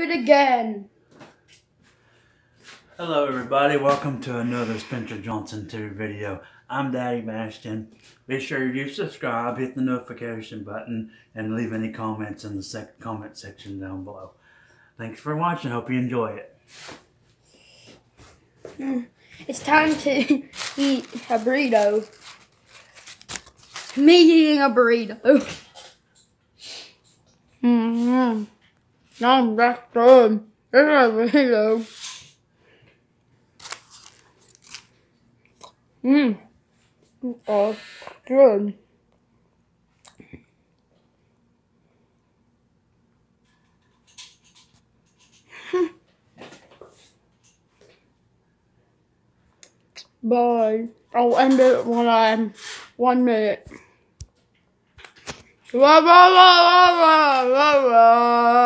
it again. Hello everybody, welcome to another Spencer Johnson 2 video. I'm Daddy Bastion. Be sure you subscribe, hit the notification button, and leave any comments in the sec comment section down below. Thanks for watching, hope you enjoy it. Hmm. It's time to eat a burrito. Me eating a burrito. Mmm. Nom, that's good. Mm. It's a burrito. Mmm. Oh, good. Bye. I'll end it when I'm one minute. Blah, blah, blah, blah, blah, blah.